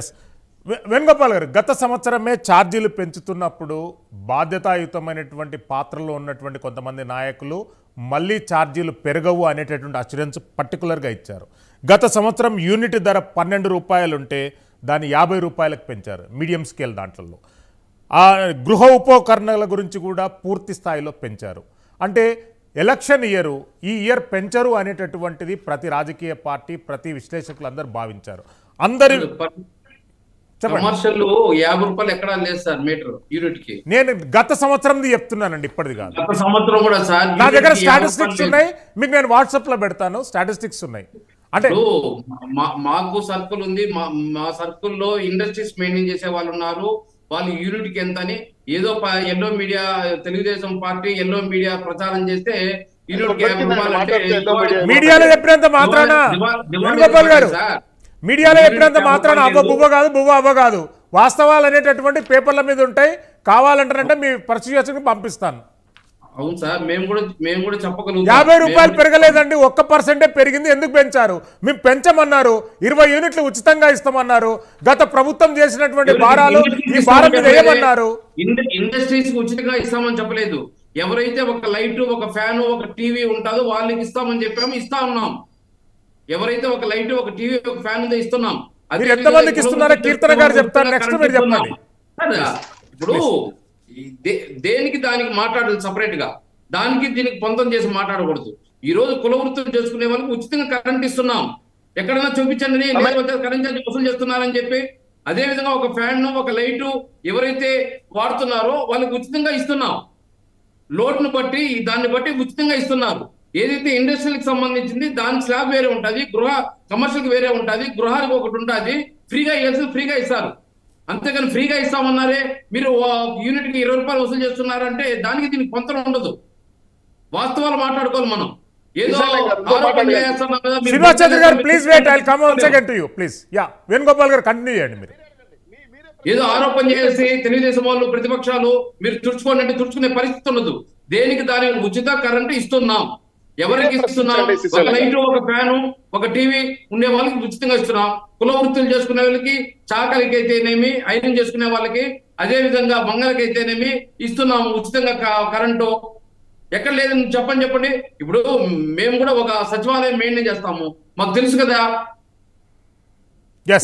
Yes Venugopal గారు గత సంవత్సరమే ఛార్జీలు పెంచుతున్నప్పుడు బాధ్యతాయుతమైనటువంటి పాత్రలో ఉన్నటువంటి కొంతమంది నాయకులు మళ్ళీ ఛార్జీలు పెరగవు అనేటటువంటి అష్యూరెన్స్ పర్టికులర్గా ఇచ్చారు. గత సంవత్సరం యూనిట్ ధర పన్నెండు రూపాయలు ఉంటే దాన్ని యాభై రూపాయలకు పెంచారు మీడియం స్కేల్ దాంట్లో ఆ గృహ ఉపకరణాల గురించి కూడా పూర్తి స్థాయిలో పెంచారు. అంటే ఎలక్షన్ ఇయర్ ఈ ఇయర్ పెంచరు అనేటటువంటిది ప్రతి రాజకీయ పార్టీ ప్రతి విశ్లేషకులు అందరూ భావించారు అందరి కమర్షియల్ యాభై రూపాయలు ఎక్కడా లేదు సార్ మీటర్ యూనిట్కి నేను గత సంవత్సరంది చెప్తున్నానండి ఇప్పటిది కాదు. గత సంవత్సరం కూడా సార్ నా దగ్గర స్టాటిస్టిక్స్ ఉన్నాయి మీకు నేను వాట్సాప్లో పెడతాను స్టాటిస్టిక్స్ ఉన్నాయి. అంటే మాకు సర్కిల్ ఉంది మా మా సర్కిల్లో ఇండస్ట్రీస్ మెయింటైన్ చేసే వాళ్ళు ఉన్నారు వాళ్ళు యూనిట్కి ఎంత అని ఏదో yellow media Telugu Desam party yellow media ప్రచారం చేస్తే యూనిట్కి మీడియాలో చెప్పినంత మాత్రాన? గారు. సార్. మీడియాలో చెప్పినంత మాత్రాన యాభై అవ్వ బువ్వ కాదు బువ్వ అవ్వ కాదు. వాస్తవాలు అనేటటువంటి పేపర్ల మీద ఉంటాయి. కావాలంటారంటే మీ పర్సుయేషన్కి పంపిస్తాను. అవును సార్ మేము కూడా మేము కూడా చెప్పగలుగుతాం. యాభై రూపాయలు పెరగలేదండి ఒక్క పర్సెంటే పెరిగింది. ఎందుకు పెంచారు? మేము పెంచమన్నారు ఇరవై యూనిట్లు ఉచితంగా ఇస్తామన్నారు. గత ప్రభుత్వం చేసినటువంటి భారాలు ఈ భారం మీద వేయమన్నారు ఇండ- ఇండస్ట్రీస్ ఉచితంగా ఇస్తామని చెప్పలేదు. ఎవరైతే ఒక లైట్ ఒక ఫ్యాన్ ఒక టీవీ ఉంటుందో వాళ్ళకి ఇస్తామని చెప్పాము ఇస్తా ఉన్నాం. ఎవరైతే ఒక లైట్ ఒక టీవీ ఒక ఫ్యాన్ ఉందో ఇస్తున్నాం. అదే ఎంతమందికి ఇస్తున్నారో ఇప్పుడు కీర్తన గారు చెప్తారు. కరెంట్ మీరు చెప్పండి. ఇప్పుడు దేనికి దానికి మాట్లాడాలి సపరేట్గా? దానికి దీనికి పొంతం చేసి మాట్లాడకూడదు. ఈ రోజు కుల వృత్తులు చేసుకునే వాళ్ళకి ఉచితంగా కరెంట్ ఇస్తున్నాం. ఎక్కడైనా చూపించండి కరెంట్ ఛార్జ్ వసూలు చేస్తున్నారని చెప్పి అదే విధంగా ఒక ఫ్యాన్ ఒక లైట్ ఎవరైతే వాడుతున్నారో వాళ్ళకి ఉచితంగా ఇస్తున్నాం. లోడ్ను బట్టి దాన్ని బట్టి ఉచితంగా ఇస్తున్నారు. ఏదైతే ఇండస్ట్రియల్కి సంబంధించింది దాని స్లాబ్ వేరే ఉంటది గృహ కమర్షియల్ వేరే ఉంటది గృహానికి ఒకటి ఉంటుంది ఫ్రీగా ఇవ్వాల్సింది ఫ్రీగా ఇస్తారు. అంతేగాని ఫ్రీగా ఇస్తామన్నారే మీరు యూనిట్కి ఇరవై రూపాయలు వసూలు చేస్తున్నారంటే దానికి దీనికి పొంతన ఉండదు. వాస్తవాలు మాట్లాడుకోవాలి మనం. శ్రీనివాస్ చౌదరి గారు please wait I come one second to you please yeah Venugopal గారు కంటిన్యూ చేయండి మీరు. ఏదో ఆరోపణ చేసి తెలుగుదేశం వాళ్ళు ప్రతిపక్షాలు మీరు తుడుచుకోండి అంటే తుడుచుకునే పరిస్థితి ఉండదు. దేనికి దాని ఉచిత కరెంట్ ఇస్తున్నాం. ఎవరికి ఇస్తున్నాం? ఒక లైట్ ఒక ఫ్యాను ఒక టీవీ ఉండే వాళ్ళకి ఉచితంగా ఇస్తున్నాం. కుల వృత్తులు చేసుకునే వాళ్ళకి చాకలికి అయితేనేమి ఐరన్ చేసుకునే వాళ్ళకి అదే విధంగా మంగళకి అయితేనేమి ఇస్తున్నాము ఉచితంగా కరెంటు. ఎక్కడ లేదని చెప్పండి చెప్పండి. ఇప్పుడు మేము కూడా ఒక సచివాలయం మెయింటైన్ చేస్తాము. మాకు తెలుసు కదా.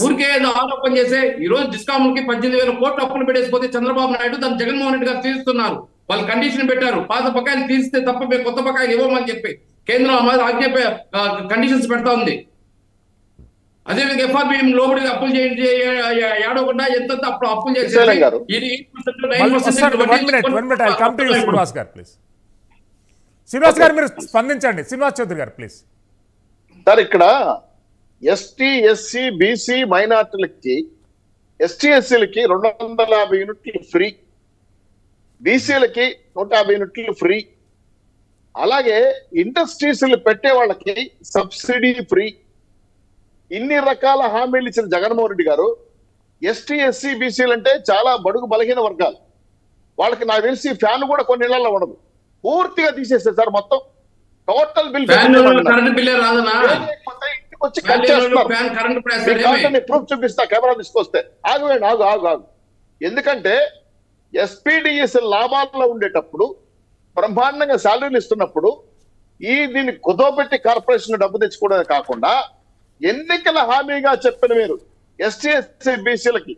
ఊరికే ఏదో ఆరోపణ చేసే ఈ రోజు డిస్కామ్కి పద్దెనిమిది వేల కోట్లు అప్పులు పెట్టేసిపోతే చంద్రబాబు నాయుడు దాన్ని జగన్మోహన్ రెడ్డి గారు తీరుస్తున్నారు. వాళ్ళు కండిషన్ పెట్టారు. పాత బకాయిలు తీస్తే తప్ప మేము కొత్త బకాయిలు ఇవ్వమని చెప్పి కేంద్రం ఆ మాదిరి ఆజ్ఞ కండిషన్స్ పెడతా ఉంది. అదే విధంగా ఎఫ్ఆర్బి లోబడి అప్పులు చేయండి ఏడవకుండా ఎంత అప్పుడు అప్పులు ప్లీజ్ శ్రీనివాస్ గారు. మీరు స్పందించండి. శ్రీనివాస్ చౌదరి గారు ప్లీజ్ సార్ ఇక్కడ ఎస్టీ ఎస్సీ బీసీ మైనార్టీలకి ఎస్టీ ఎస్సీలకి రెండు వందల యాభై యూనిట్లు ఫ్రీ. బీసీలకి నూట యాభై యూనిట్లు ఫ్రీ. అలాగే ఇండస్ట్రీస్ పెట్టే వాళ్ళకి సబ్సిడీ ఫ్రీ. ఇన్ని రకాల హామీలు ఇచ్చిన జగన్మోహన్ రెడ్డి గారు ఎస్టీ ఎస్సీ బీసీలు అంటే చాలా బడుగు బలహీన వర్గాలు. వాళ్ళకి నాకు తెలిసి ఫ్యాన్ కూడా కొన్ని ఇళ్ళలో ఉండదు. పూర్తిగా తీసేస్తారు సార్ మొత్తం టోటల్ బిల్ ఇంటికి వచ్చి కట్ చేస్తున్నారు. ప్రూఫ్ చూపిస్తా కెమెరా తీసుకొస్తే. ఆగు ఆగు ఆగు. ఎందుకంటే ఎస్పీడిఎస్ఎల్ లాభాల్లో ఉండేటప్పుడు బ్రహ్మాండంగా శాలరీలు ఇస్తున్నప్పుడు ఈ దీన్ని కుదోబెట్టి కార్పొరేషన్ డబ్బు తెచ్చుకోవడమే కాకుండా ఎన్నికల హామీగా చెప్పిన మీరు ఎస్టీ ఎస్సీ బీసీలకి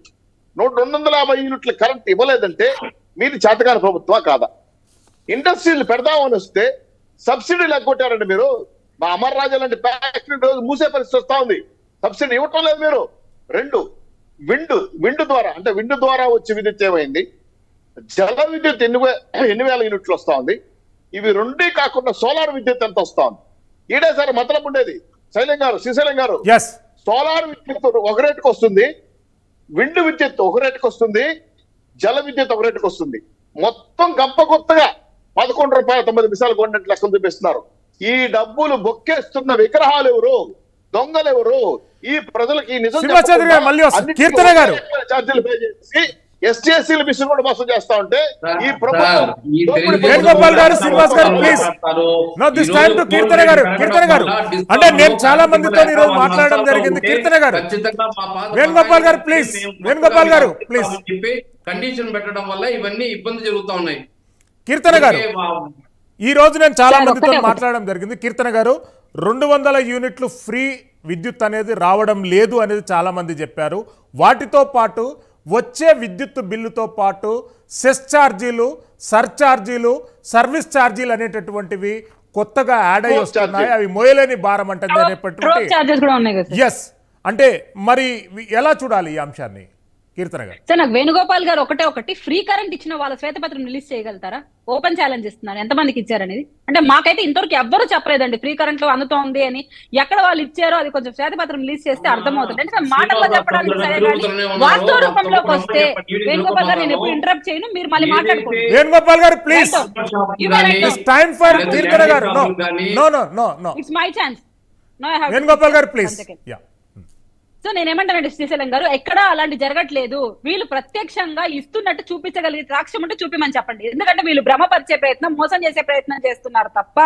నూట రెండు వందల యాభై యూనిట్ల కరెంట్ ఇవ్వలేదంటే మీది చేతకాని ప్రభుత్వం కాదా? ఇండస్ట్రీలు పెడదామని వస్తే సబ్సిడీ లేకొట్టారండి మీరు. మా అమర్ రాజా లాంటి ఫ్యాక్టరీ రోజు మూసే పరిస్థితి వస్తా ఉంది. సబ్సిడీ ఇవ్వటం లేదు మీరు. రెండు విండు విండు ద్వారా అంటే విండు ద్వారా వచ్చే విద్యుత్ ఏమైంది? జల విద్యుత్ ఎన్ని ఎన్ని వేల యూనిట్లు వస్తా ఉంది ఇవి రెండే కాకుండా సోలార్ విద్యుత్ ఎంత వస్తా ఉంది ఈడే సార్ మతలం ఉండేది. శైలం గారు శ్రీశైలం గారు. సోలార్ విద్యుత్ ఒక రేటుకు వస్తుంది. విండ్ విద్యుత్ ఒక రేటుకు వస్తుంది. జల విద్యుత్ ఒక రేటుకు వస్తుంది. మొత్తం గంప కొత్తగా పదకొండు రూపాయల తొమ్మిది నిమిషాలు కొన్నట్టు లెక్కలు చూపిస్తున్నారు. ఈ డబ్బులు బొక్కేస్తున్న విగ్రహాలు ఎవరు? దొంగలు ఎవరు? ఈ ప్రజలకు ఈ నిజం మళ్ళీ కీర్తన గారు. ఛార్జీలు పే చేసి ఎస్టీ ఎస్సీల విషయం కూడా మోసం చేస్తా ఉంటే ఈ ప్రభుత్వం ఈ వేణుగోపాల్ గారు, శ్రీనివాస్ గారు. No, this ఈరోజు time to కీర్తన గారు, కీర్తన గారు. అంటే నేను చాలా మందితో ఈరోజు వాళ్ళు మాట్లాడడం జరిగింది. కీర్తన గారు. వేణుగోపాల్ గారు. మేము వేణుగోపాల్ గారు, చెప్పి కండిషన్ పెట్టడం వల్ల ఇవన్నీ ఇబ్బంది జరుగుతా ఉన్నాయి కీర్తన గారు ఈ రోజు నేను చాలా మందితో. మాట్లాడడం జరిగింది కీర్తన గారు రెండు వందల యూనిట్లు ఫ్రీ విద్యుత్ అనేది రావడం లేదు అనేది చాలా మంది చెప్పారు వాటితో పాటు వచ్చే విద్యుత్ బిల్లుతో పాటు సెస్ ఛార్జీలు సర్ఛార్జీలు సర్వీస్ ఛార్జీలు అనేటటువంటివి కొత్తగా యాడ్ అయ్యి వస్తున్నాయి. అవి మోయలేని భారం అంటే రోడ్ అనేటటువంటి చార్జెస్ కూడా ఉన్నాయి కదా సార్. ఎస్ అంటే మరి ఎలా చూడాలి ఈ అంశాన్ని? కీర్తన గారు. సార్ నాకు వేణుగోపాల్ గారు ఒకటే ఒకటి. ఫ్రీ కరెంట్ ఇచ్చిన వాళ్ళ శ్వేతపత్రం రిలీజ్ చేయగలుగుతారా? ఓపెన్ ఛాలెంజ్ ఇస్తున్నాను. ఎంతమందికి ఇచ్చారనేది అంటే మాకైతే ఇంతవరకు ఎవ్వరూ చెప్పలేదండి. ఫ్రీ కరెంట్లో అందుతోంది అని. ఎక్కడ వాళ్ళు ఇచ్చారో అది కొంచెం శ్వేతపత్రం రిలీజ్ చేస్తే అర్థమవుతుంది. అంటే మాటల్లో చెప్పడానికి సరే కానీ వాస్తవ రూపంలోకి వస్తే వేణుగోపాల్ గారు నేను ఎప్పుడు ఇంటరప్ట్ చేయను? మీరు మళ్ళీ మాట్లాడుకోండి. వేణుగోపాల్ గారు ప్లీజ్ టైం ఫర్ కీర్తన గారు. No no no no no it's my chance no I have Venugopal గారు ప్లీజ్ యా సో నేనేమంటానంటే శ్రీశైలం గారు ఎక్కడా అలాంటి జరగట్లేదు. వీళ్ళు ప్రత్యక్షంగా ఇస్తున్నట్టు చూపించగలిగే సాక్ష్యం ఉంటే చూపిమని చెప్పండి. ఎందుకంటే వీళ్ళు భ్రమపరిచే ప్రయత్నం మోసం చేసే ప్రయత్నం చేస్తున్నారు తప్ప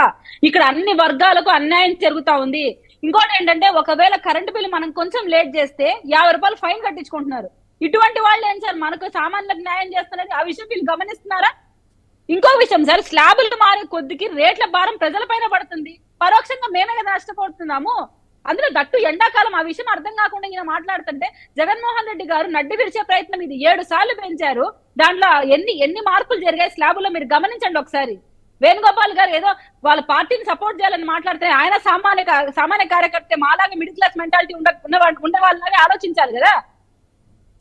ఇక్కడ అన్ని వర్గాలకు అన్యాయం జరుగుతా ఉంది. ఇంకోటి ఏంటంటే ఒకవేళ కరెంటు బిల్లు మనం కొంచెం లేట్ చేస్తే యాభై రూపాయలు ఫైన్ కట్టించుకుంటున్నారు. ఇటువంటి వాళ్ళు ఏం సార్? మనకు సామాన్యులకు న్యాయం చేస్తున్నది ఆ విషయం వీళ్ళు గమనిస్తున్నారా? ఇంకో విషయం సార్ స్లాబులు మారే కొద్దికి రేట్ల భారం ప్రజలపైన పడుతుంది. పరోక్షంగా మేమే కదా నష్టపోతున్నాము. అందులో దట్టు ఎండాకాలం ఆ విషయం అర్థం కాకుండా ఈయన మాట్లాడుతుంటే జగన్మోహన్ రెడ్డి గారు నడ్డి విరిచే ప్రయత్నం ఇది. ఏడు సార్లు పెంచారు. దాంట్లో ఎన్ని ఎన్ని మార్పులు జరిగాయి స్లాబులో మీరు గమనించండి ఒకసారి. వేణుగోపాల్ గారు ఏదో వాళ్ళ పార్టీని సపోర్ట్ చేయాలని మాట్లాడితే ఆయన సామాన్య సామాన్య కార్యకర్త మాలాగే మిడిల్ క్లాస్ మెంటాలిటీ ఉండ ఉన్న- ఉండే వాళ్ళలాగే ఆలోచించాలి కదా.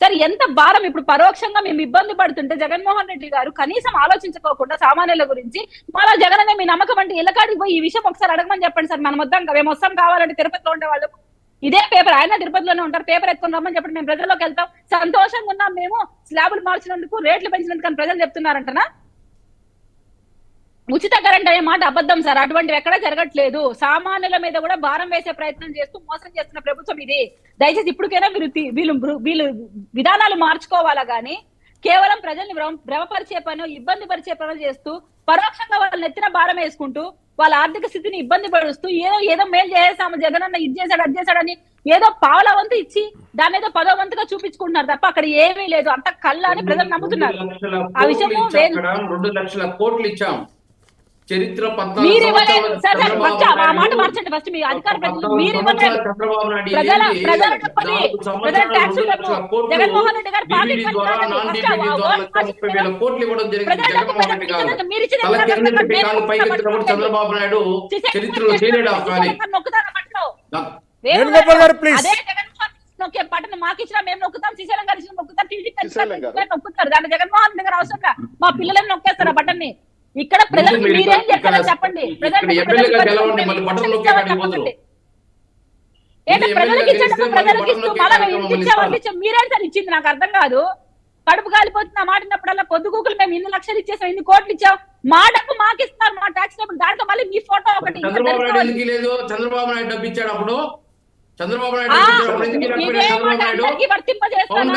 సరే ఎంత భారం ఇప్పుడు పరోక్షంగా మేము ఇబ్బంది పడుతుంటే జగన్మోహన్ రెడ్డి గారు కనీసం ఆలోచించుకోకుండా సామాన్యుల గురించి మళ్ళా జగన్ అనే మీ నమ్మకం అంటే ఇళ్ళకాడికి పోయి ఈ విషయం ఒకసారి అడగమని చెప్పండి సార్ మనం వద్దాం మేము వస్తాం కావాలంటే తిరుపతిలో ఉండే వాళ్ళకు ఇదే పేపర్ ఆయన తిరుపతిలోనే ఉంటారు పేపర్ ఎత్తుకుని రమ్మని చెప్పండి మేము ప్రజల్లోకి వెళ్తాం. సంతోషంగా ఉన్నాం మేము స్లాబులు మార్చినందుకు రేట్లు పెంచినందుకు అని ప్రజలు చెప్తున్నారంటనా? ఉచిత కరెంట్ అనే మాట అబద్ధం సార్. అటువంటివి ఎక్కడా జరగట్లేదు. సామాన్యుల మీద కూడా భారం వేసే ప్రయత్నం చేస్తూ మోసం చేస్తున్న ప్రభుత్వం ఇది. దయచేసి ఇప్పటికైనా వీరు వీళ్ళు వీళ్ళు విధానాలు మార్చుకోవాలా గానీ కేవలం ప్రజల్ని భ్రమ- భ్రమపరిచే పని ఇబ్బంది పరిచే పనులు చేస్తూ పరోక్షంగా వాళ్ళని ఎత్తిన భారం వేసుకుంటూ వాళ్ళ ఆర్థిక స్థితిని ఇబ్బంది పరుస్తూ ఏదో ఏదో మేలు చేసేసాము జగన్ అన్న ఇది చేశాడు అది చేశాడని ఏదో పావుల వంతు ఇచ్చి దాని ఏదో పదో వంతుగా చూపించుకుంటున్నారు తప్ప అక్కడ ఏమీ లేదు. అంత కళ్ళ అని ప్రజలు నమ్ముతున్నారు. ఆ మేడం, రెండు లక్షల కోట్లు ఇచ్చాం. చరిత్ర కోట్లు జగన్మోహన్ రెడ్డి గారు ఇవ్వడం జరిగింది. జగన్మోహన్ రెడ్డి గారు చంద్రబాబు నాయుడు చరిత్రలో చేయలేడు గారు. అదే నొక్కే బటన్ మాకు ఇచ్చినా మేము నొక్కుతాం. శ్రీశైలం గారు ఇచ్చిన నొక్కుతాం టీడీపీ గారు. నొక్కుతారు. దాంట్లో జగన్మోహన్ దగ్గర అవసరం లే. మా పిల్లలేం నొక్కేస్తారు ఆ బటన్ని ఇక్కడ ప్రజలకు మీరు చెప్తారో చెప్పండి. మీరేం సార్ ఇచ్చింది? నాకు అర్థం కాదు. కడుపు కాలిపోతున్న మాట విన్నప్పుడల్లా పొద్దుగూకులు మేము ఇన్ని లక్షలు ఇచ్చేసాం ఇన్ని కోట్లు ఇచ్చాం. మా డబ్బు మాకు ఇస్తున్నారు మా ట్యాక్స్ డబ్బు దాంట్లో మళ్ళీ మీ ఫోటో ఒకటి చంద్రబాబు నాయుడు డబ్బు ఇచ్చాడు అప్పుడు. చంద్రబాబు నాయుడు ఆ, వర్తింపజేస్తాను.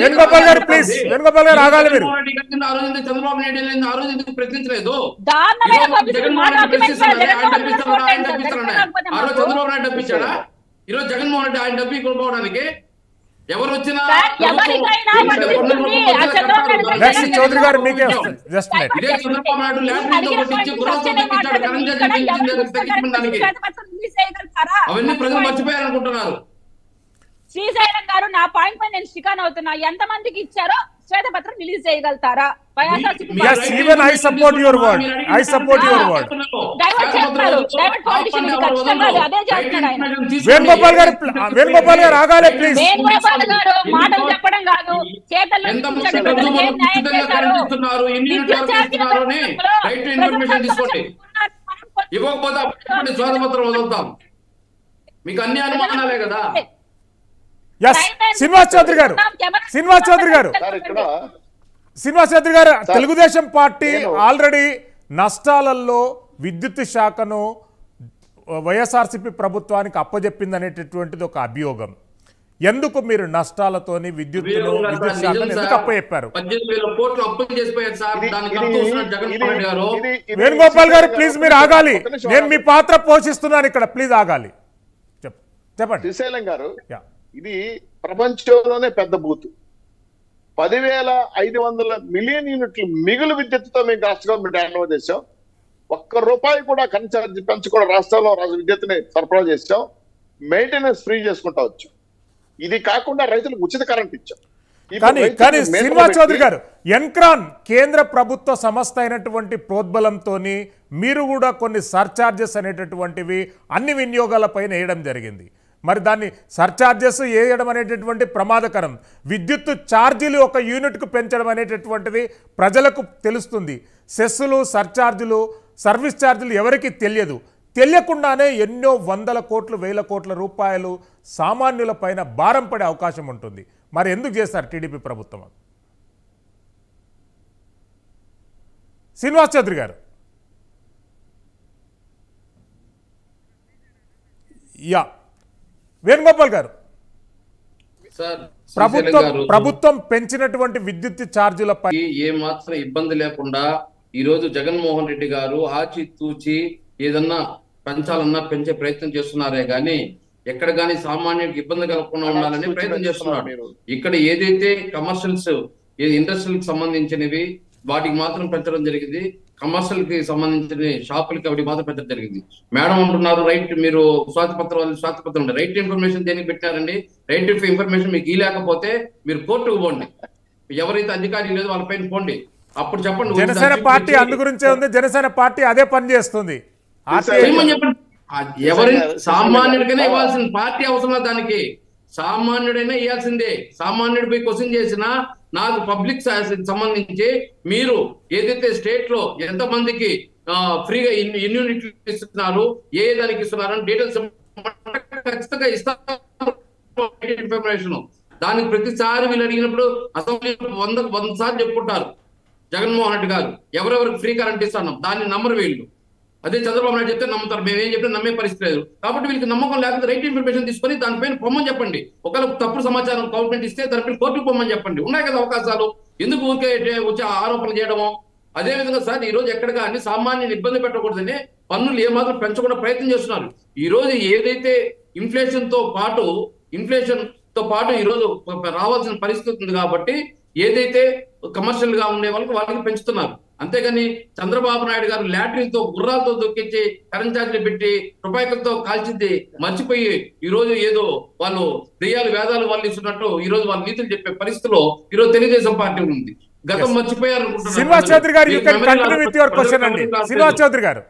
వేణుగోపాల్ గారు. ఉంది. వేణుగోపాల్ గారు ఆగాలి మీరు. చంద్రబాబు నాయుడు వెళ్ళింది? ఆ రోజు ఎందుకు ప్రశ్నించలేదు దారుణమైన ఈరోజు జగన్మోహన్ రెడ్డి. ఆయన. చంద్రబాబు నాయుడు డబ్బిచ్చాడా ఈరోజు జగన్మోహన్ రెడ్డి డబ్బు కొనుక్కోవడానికి ఎవరు వచ్చినా చౌదరి గారు మీకే జస్ట్ ఇదే చంద్రబాబు నాయుడు ల్యాండ్ అవన్నీ ప్రజలు మర్చిపోయారు అనుకుంటున్నారు శ్రీశైలం నా పాయింట్ పై నేను స్టికాన్ అవుతున్నా. ఎంత మందికి ఇచ్చారో శ్వేతపత్రం రిలీజ్ చేయగలుగుతారా? Politician ఇది ఖచ్చితంగా అది అదే చేస్తున్నాడు ఆయన. రైతు తీసుకోండి. వేణుగోపాల్ గారు, వేణుగోపాల్ గారు ఆగాలి, మాటలు చెప్పడం కాదు. ఇవ్వకపోతే స్వాతంత్రం వదులుతాం. మీకు అన్ని అనుమానాలే కదా? శ్రీనివాస్ చౌదరి గారు. శ్రీనివాస్ చౌదరి గారు. సార్ ఇక్కడ శ్రీనివాస్ చౌదరి గారు తెలుగుదేశం పార్టీ ఆల్రెడీ నష్టాలలో విద్యుత్ శాఖను వైఎస్ఆర్సీపీ ప్రభుత్వానికి అప్పజెప్పింది అనేటటువంటిది ఒక అభియోగం ఎందుకు మీరు నష్టాలతోని విద్యుత్తును వీళ్ళు విద్యుత్ సార్, శాఖను ఎందుకు. అప్పచెప్పారు వేణుగోపాల్ గారు ప్లీజ్ మీరు ఆగాలి నేను మీ. పాత్ర పోషిస్తున్నాను ఇక్కడ ప్లీజ్ ఆగాలి చెప్ చెప్పండి శ్రీశైలం గారు యా. ఇది ప్రపంచంలోనే పెద్ద బూత్ పదివేల ఐదు వందల మిలియన్ యూనిట్లు మిగులు విద్యుత్తుతో మేము రాష్ట్ర గవర్నమెంట్ హ్యాండ్ చేసాం ఒక్క రూపాయి కూడా కన్చార్జ్ పెంచకుండా రాష్ట్రంలో రాష్ట్ర విద్యుత్తుని సరఫరా చేసాం మెయింటెనెన్స్ ఫ్రీ చేసుకుంటా వచ్చాం. ఇది కాకుండా రైతులకు ఉచిత కరెంట్ ఇచ్చాం. కానీ శ్రీనివాస్ చౌదరి గారు ఎన్క్రాన్ కేంద్ర ప్రభుత్వ సంస్థ అయినటువంటి ప్రోద్బలంతో మీరు కూడా కొన్ని సర్చార్జెస్ అనేటటువంటివి అన్ని వినియోగాలపైన వేయడం జరిగింది. మరి దాన్ని సర్చార్జెస్ వేయడం అనేటటువంటి ప్రమాదకరం. విద్యుత్ ఛార్జీలు ఒక యూనిట్కు పెంచడం అనేటటువంటిది ప్రజలకు తెలుస్తుంది. సెస్సులు సర్ఛార్జీలు సర్వీస్ ఛార్జీలు ఎవరికి తెలియదు. తెలియకుండానే ఎన్నో వందల కోట్లు వేల కోట్ల రూపాయలు సామాన్యుల పైన భారం పడే అవకాశం ఉంటుంది. మరి ఎందుకు చేస్తారు టీడీపీ ప్రభుత్వం? శ్రీనివాస్ చౌదరి గారు. యా. వేణుగోపాల్ గారు. ప్రభుత్వం ప్రభుత్వం పెంచినటువంటి విద్యుత్ ఛార్జీలపై ఏ మాత్రం ఇబ్బంది లేకుండా ఈ రోజు జగన్మోహన్ రెడ్డి గారు ఆచి తూచి ఏదన్నా పెంచాలన్నా పెంచే ప్రయత్నం చేస్తున్నారే గాని ఎక్కడ గాని సామాన్యుడికి ఇబ్బంది కలగకుండా ఉండాలని ప్రయత్నం చేస్తున్నారు మీరు. ఇక్కడ ఏదైతే కమర్షియల్స్ ఇండస్ట్రియల్ సంబంధించినవి వాటికి మాత్రం పెంచడం జరిగింది. కమర్షియల్కి సంబంధించిన షాపులకి అవి మాత్రం పెంచడం జరిగింది. మేడం అంటున్నారు రైట్ మీరు స్వాతిపత్రం స్వాతిపత్రం రైట్ ఇన్ఫర్మేషన్ దేనికి పెట్టారండి? రైట్ ఇన్ఫర్మేషన్ మీకు ఈ లేకపోతే మీరు కోర్టుకు పోండి. ఎవరైతే అధికారి లేదు వాళ్ళపైన పోండి. అప్పుడు చెప్పండి జనసేన పార్టీ అందు గురించే ఉంది. జనసేన పార్టీ అదే పని చేస్తుంది. ఎవరి సామాన్యుడికైనా ఇవ్వాల్సిన పార్టీ అవసరం దానికి? సామాన్యుడైనా ఇవ్వాల్సిందే సామాన్యుడి పోయి క్వశ్చన్ చేసినా నాకు పబ్లిక్ సంబంధించి మీరు ఏదైతే స్టేట్లో ఎంత మందికి ఫ్రీగా ఇమ్యూనిటీ ఇస్తున్నారు ఏ దానికి ఇస్తున్నారు అని డీటెయిల్స్ ఖచ్చితంగా ఇస్తారు ఇన్ఫర్మేషన్. దానికి ప్రతిసారి వీళ్ళు అడిగినప్పుడు అసెంబ్లీ వంద వంద సార్లు చెప్పుకుంటారు. జగన్మోహన్ రెడ్డి గారు ఎవరెవరికి ఫ్రీ కరెంట్ ఇస్తున్నాం దాన్ని నమ్మరు వీళ్ళు. అదే చంద్రబాబు నాయుడు చెప్తే నమ్ముతారు. మేము చెప్పినా నమ్మే పరిస్థితి లేదు. కాబట్టి వీళ్ళకి నమ్మకం లేకపోతే రైట్ ఇన్ఫర్మేషన్ తీసుకొని దానిపైన పొమ్మని చెప్పండి. ఒకవేళ తప్పుడు సమాచారం గవర్నమెంట్ ఇస్తే దానిపైన కోర్టుకు పొమ్మని చెప్పండి. ఉన్నాయి కదా అవకాశాలు. ఎందుకు ఊరికే వచ్చే ఆరోపణలు చేయడము? అదేవిధంగా సార్ ఈ రోజు ఎక్కడ కానీ సామాన్యుని ఇబ్బంది పెట్టకూడదని పన్నులు ఏమాత్రం పెంచకుండా ప్రయత్నం చేస్తున్నారు. ఈ రోజు ఏదైతే ఇన్ఫ్లేషన్తో పాటు ఇన్ఫ్లేషన్తో పాటు ఈ రోజు రావాల్సిన పరిస్థితి ఉంది కాబట్టి ఏదైతే కమర్షియల్గా ఉండే వాళ్ళకి వాళ్ళకి పెంచుతున్నారు. అంతేగాని చంద్రబాబు నాయుడు గారు లాటరీతో గుర్రాలతో దొక్కించి కరెంట్ ఛార్జీలు పెట్టి రూపాయలతో కాల్చింది మర్చిపోయి ఈ రోజు ఏదో వాళ్ళు దెయ్యాలు వేదాలు వాళ్ళు ఇస్తున్నట్టు ఈ రోజు వాళ్ళ నీతులు చెప్పే పరిస్థితిలో ఈ రోజు తెలుగుదేశం పార్టీ ఉంది గతం. మర్చిపోయారు శ్రీనివాస్ గారు. చౌదరి గారు